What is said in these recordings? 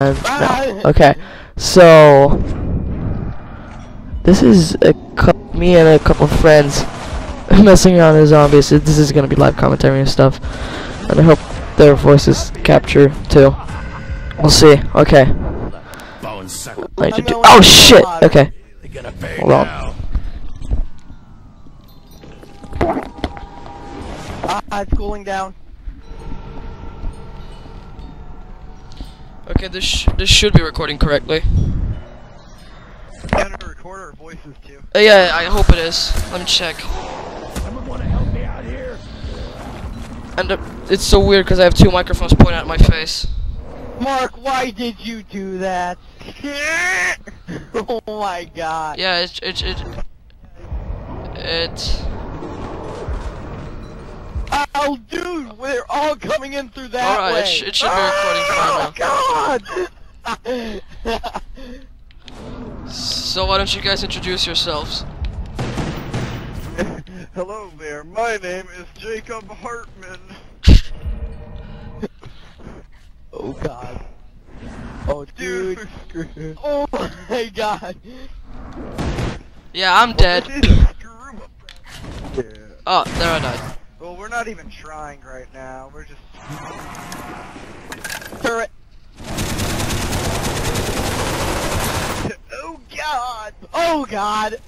no. Okay, so this is a me and a couple of friends messing around with zombies. This is gonna be live commentary and stuff, and I hope their voices capture too. We'll see. Okay. I need to do- oh shit. Okay. They're gonna pay Hold on. Ah, it's cooling down. Okay. This sh this should be recording correctly. Can record our voices too. Uh, yeah, I hope it is. Let me check. Someone wanna help me out here? And uh, it's so weird because I have two microphones pointing at my face. Mark, why did you do that? oh my god. Yeah, it's it it it. Oh, dude, they're all coming in through that Alright, way. it sh- it should be recording oh, fine Oh god. So why don't you guys introduce yourselves? Hello there. My name is Jacob Hartman. oh god. Oh dude. oh my god. Yeah, I'm dead. Yeah. Oh, there I died. Well, we're not even trying right now. We're just. Turret. oh god. Oh god.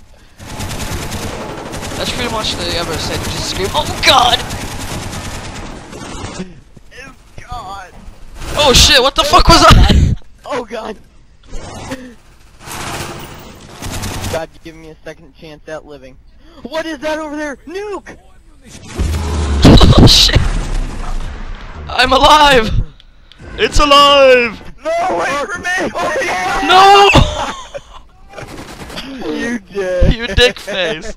That's pretty much the ever said. Just scream, "Oh God!" Oh god. Oh shit! What the oh, fuck was that? Oh god. God, give me a second chance at living. What is that over there? Nuke! Oh shit! I'm alive! It's alive! No, wait for me! Oh yeah! No! You did. you dick face.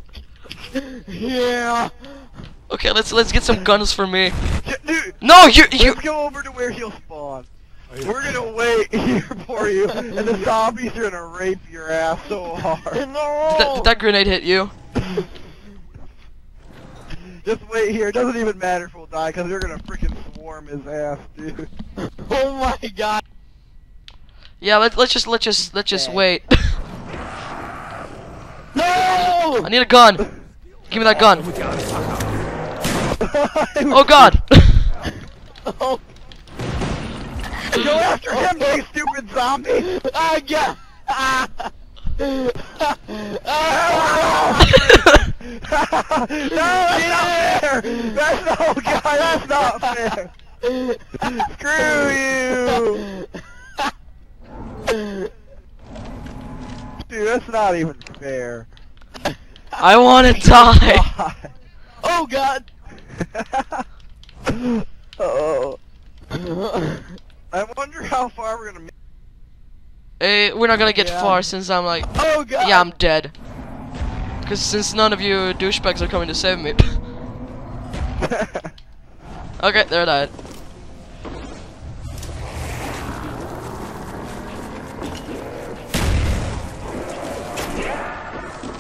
Yeah. Okay, let's let's get some guns for me. Dude, No, you you. let's go over to where he'll spawn. We're gonna wait here for you, and the zombies are gonna rape your ass so hard. Did No! that, did that grenade hit you? Just wait here. It doesn't even matter if we'll die, because we're gonna freaking swarm his ass, dude. Oh my god. Yeah, let let's just let's just let's just Okay. wait. No! I need a gun. Give me that gun. Oh God! Oh. Go after him, you stupid zombie! Ah, yeah! No, that's not fair! That's not, oh God, that's not fair! Screw you! Dude, that's not even fair. I want to oh, die. Oh God! oh. I wonder how far we're gonna make. Hey, we're not gonna get Yeah. far since I'm like, Oh God! yeah, I'm dead. Cause since none of you douchebags are coming to save me. okay, there I died.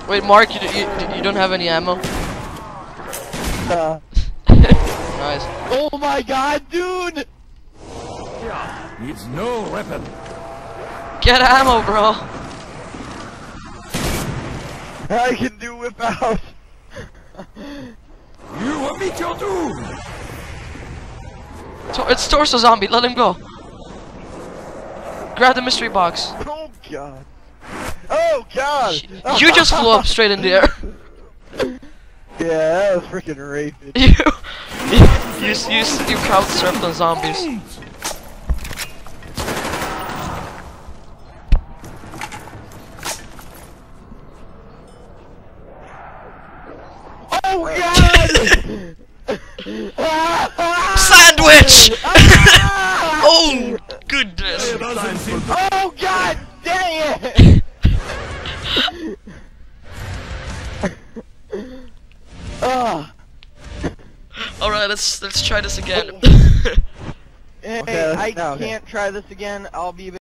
Wait, Mark, you, you you don't have any ammo? Uh, nice. oh my God, dude! Needs no weapon. Get ammo, bro. I can do without! You will meet your doom. Tor- it's Torso Zombie. Let him go. Grab the mystery box. Oh God! Oh God! You just flew up straight in the air. Yeah, that was freaking rapid. You, you, you, you, you crowd surfed on zombies. Oh God! Sandwich! oh, goodness. oh God! Dang it! Ah. Alright, let's let's try this again. Hey, Okay, I no, okay. can't try this again. I'll be